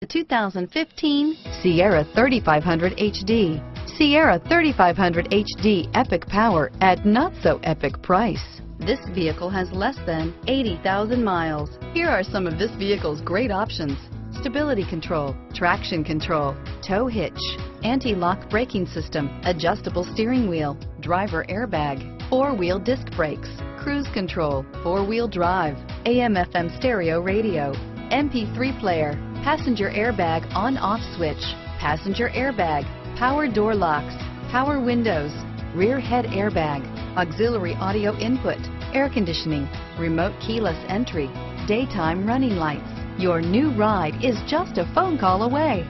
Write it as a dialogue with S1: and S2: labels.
S1: The 2015 Sierra 3500 HD. Sierra 3500 HD epic power at not so epic price. This vehicle has less than 80,000 miles. Here are some of this vehicle's great options. Stability control, traction control, tow hitch, anti-lock braking system, adjustable steering wheel, driver airbag, four-wheel disc brakes, cruise control, four-wheel drive, AM FM stereo radio, MP3 player, passenger airbag on-off switch, passenger airbag, power door locks, power windows, rear head airbag, auxiliary audio input, air conditioning, remote keyless entry, daytime running lights. Your new ride is just a phone call away.